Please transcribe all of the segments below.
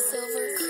Silver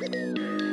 Thank